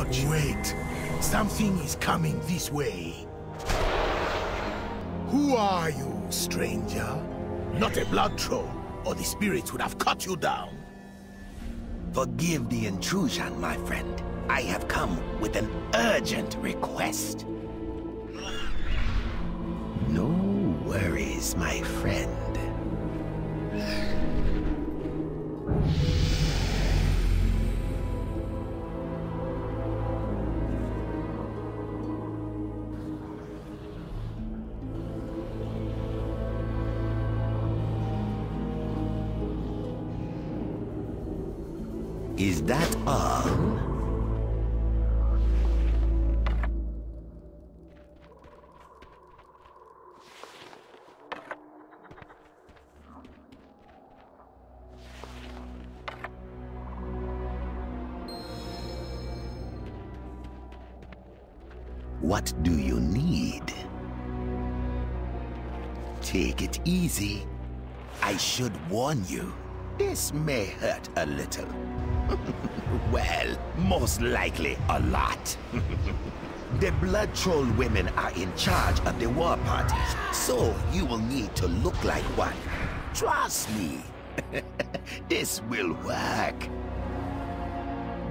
Watch. Wait. Something is coming this way. Who are you, stranger? Not a blood troll, or the spirits would have cut you down. Forgive the intrusion, my friend. I have come with an urgent request. No worries, my friend. Is that all? What do you need? Take it easy. I should warn you, this may hurt a little. well, most likely a lot. the Blood Troll women are in charge of the war parties, so you will need to look like one. Trust me. this will work.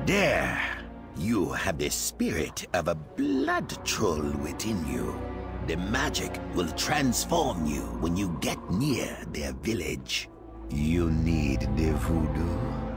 There. You have the spirit of a blood troll within you. The magic will transform you when you get near their village. You need the voodoo.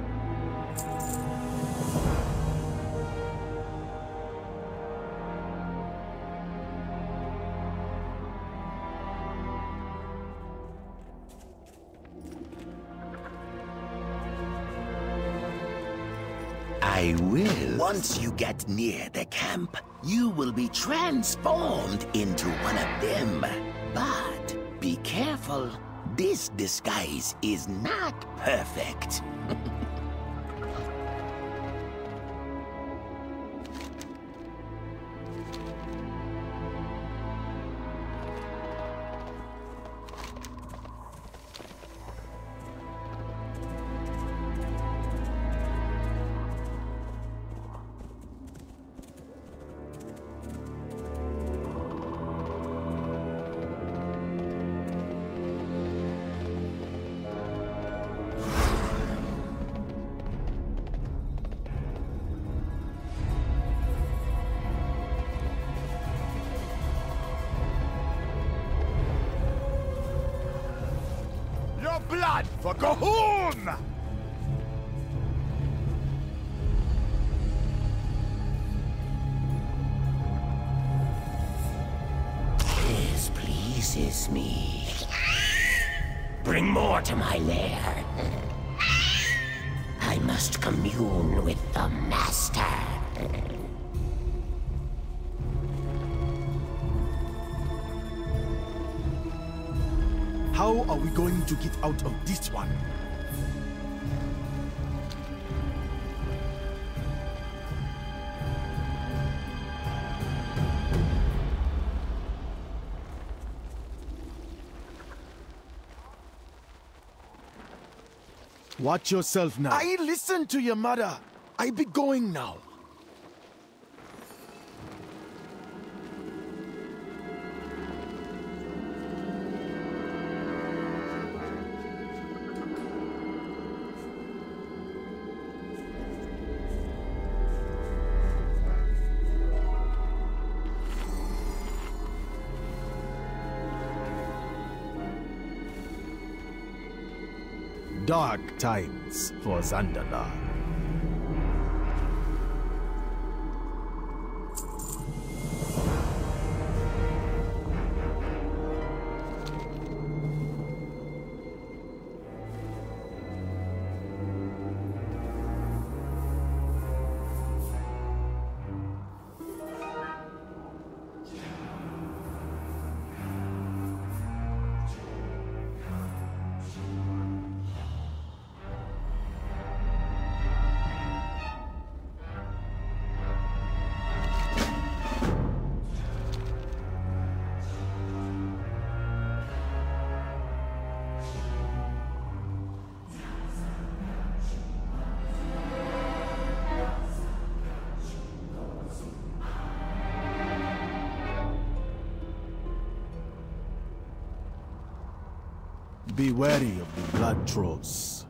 I will. Once you get near the camp, you will be transformed into one of them. But be careful. This disguise is not perfect. Blood for G'huun! This pleases me. Bring more to my lair. I must commune with the Master. How are we going to get out of this one? Watch yourself now. I listen to your mother. I be going now. Dark times for Zandalar. Be wary of the blood trolls.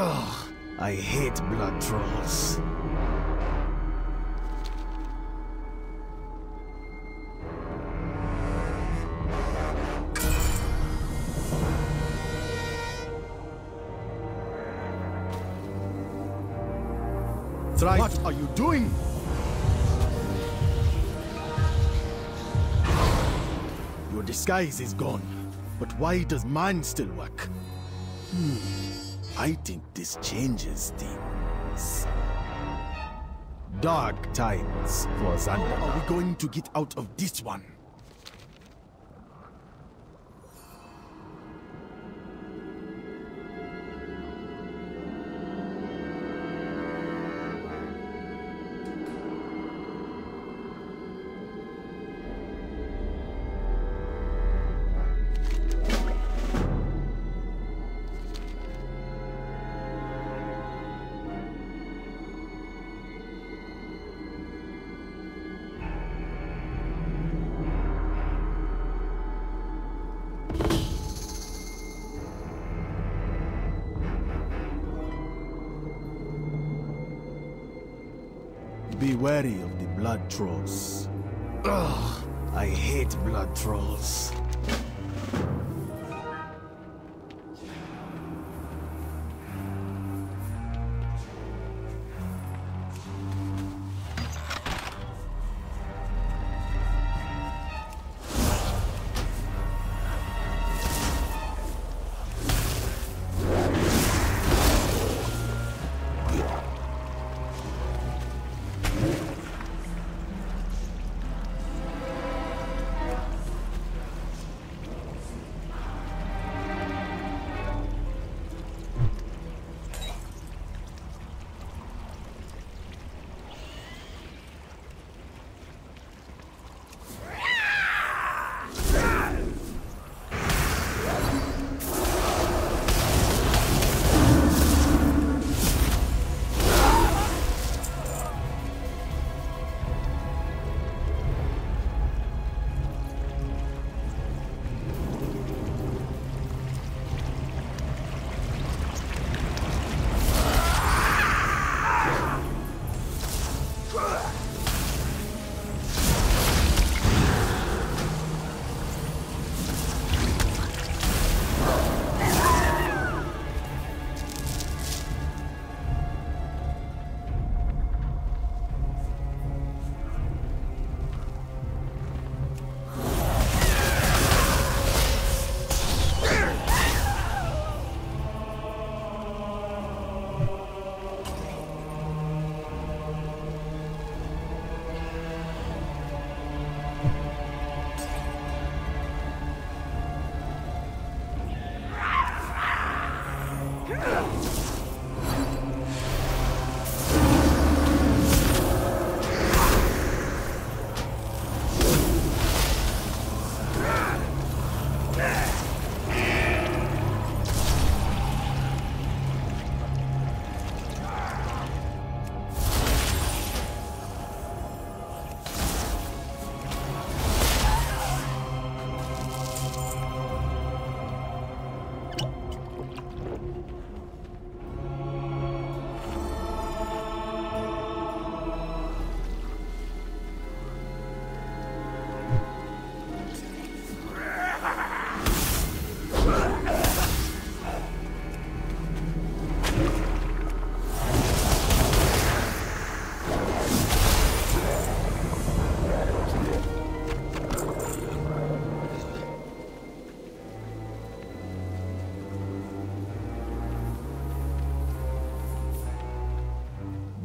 Ugh, I hate blood trolls. Thrive. What are you doing? Your disguise is gone. But why does mine still work? Hmm. I think this changes things. Dark times for Xander. How are we going to get out of this one? Wary of the blood trolls. Ugh, I hate blood trolls.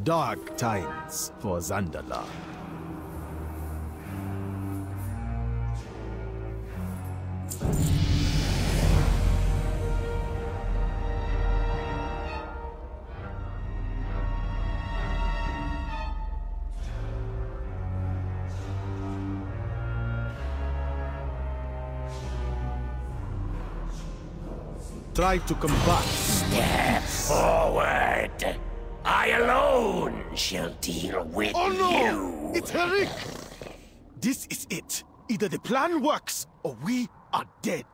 Dark times for Zandalar. Try to combat. Step forward. I alone shall deal with Oh no! you. It's Hir'eek! This is it. Either the plan works, or we are dead.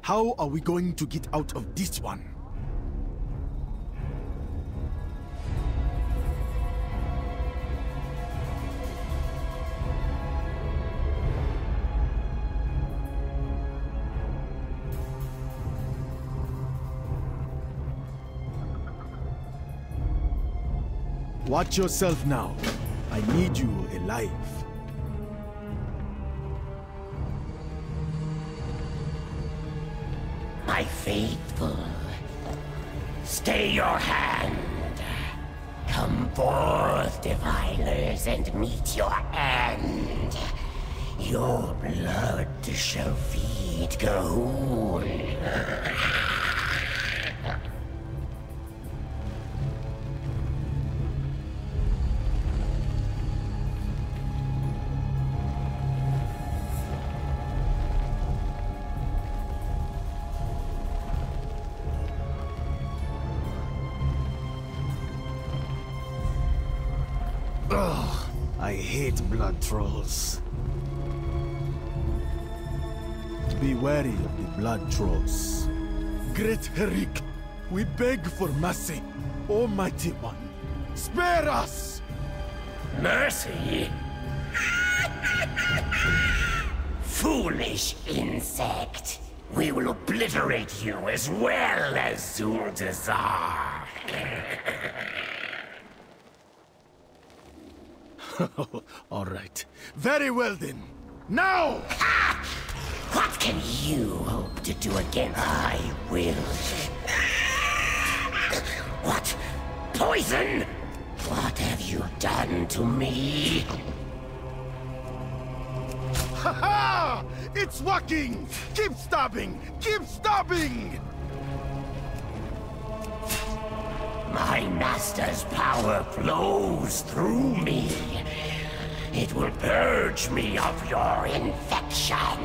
How are we going to get out of this one? Watch yourself now. I need you alive. My faithful, stay your hand. Come forth, defilers, and meet your end. Your blood shall feed G'huun. Ugh, I hate blood trolls. Be wary of the blood trolls. Great Hir'eek, we beg for mercy. Almighty One, spare us! Mercy? Foolish insect. We will obliterate you as well as Zuldazar. All right. Very well then. Now! What can you hope to do against I will? What? Poison? What have you done to me? Ha ha! It's working! Keep stabbing! Keep stabbing! My master's power flows through me. Will purge me of your infection.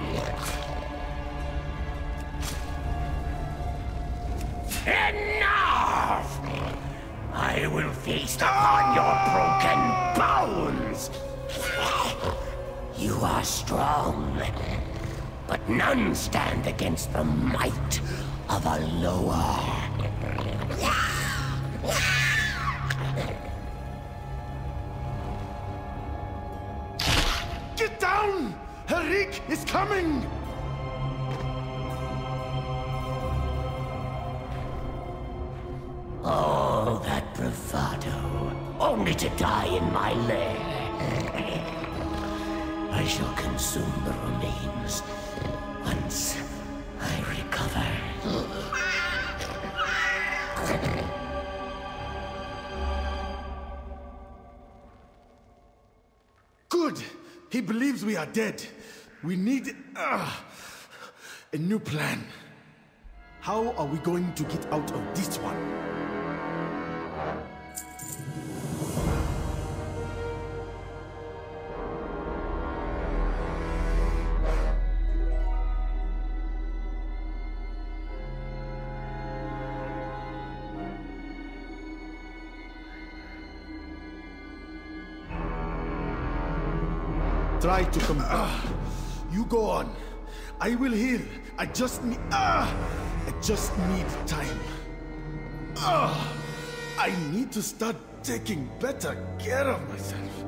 Enough! I will feast upon your broken bones. You are strong, but none stand against the might of a Loa. Is coming! All that bravado, only to die in my lair. I shall consume the remains once I recover. Good! He believes we are dead. We need uh, a new plan. How are we going to get out of this one? Try to come. Ah, you go on. I will heal. I just need. Ah, I just need time. Ah, I need to start taking better care of myself.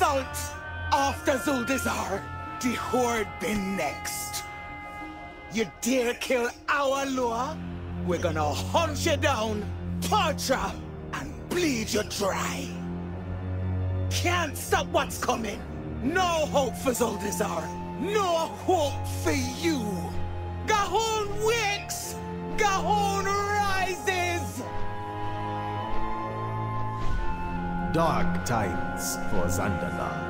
After Zuldazar, the Horde be next. You dare kill our Loa? We're gonna hunt you down, torture, and bleed you dry. Can't stop what's coming. No hope for Zuldazar. No hope for you. G'huun wakes! G'huun Dark times for Zandalar.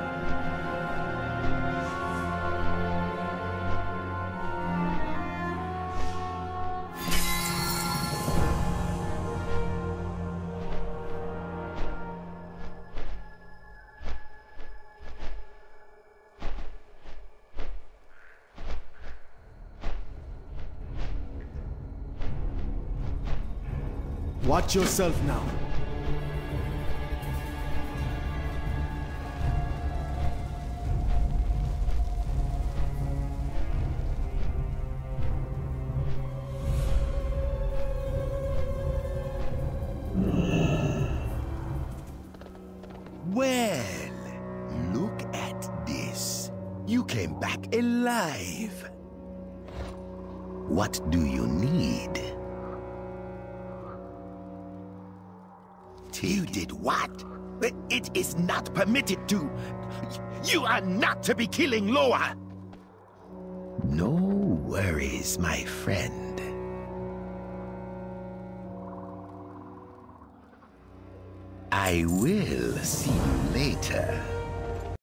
Watch yourself now. Well, look at this. You came back alive. What do you need? You did what? It is not permitted to. You are not to be killing Loa. No worries, my friend. I will see you later.